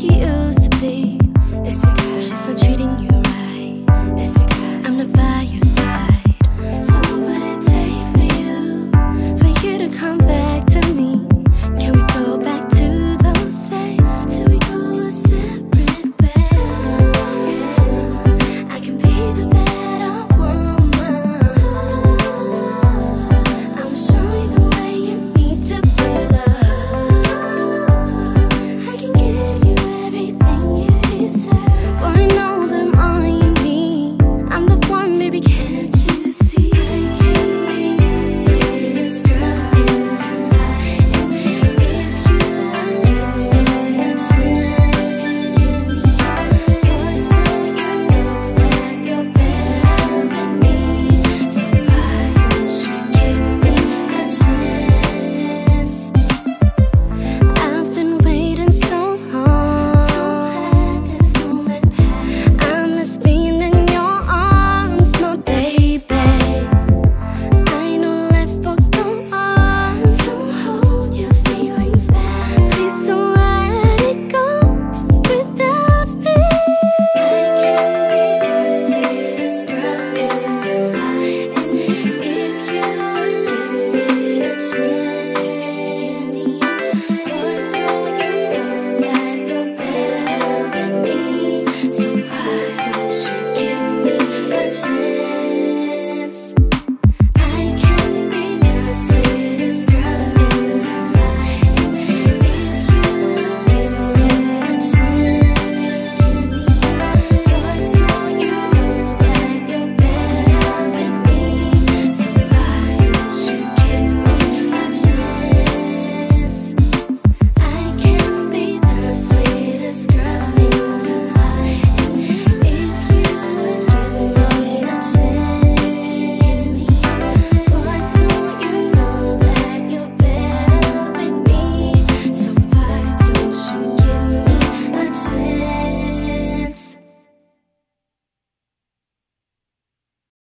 like you see.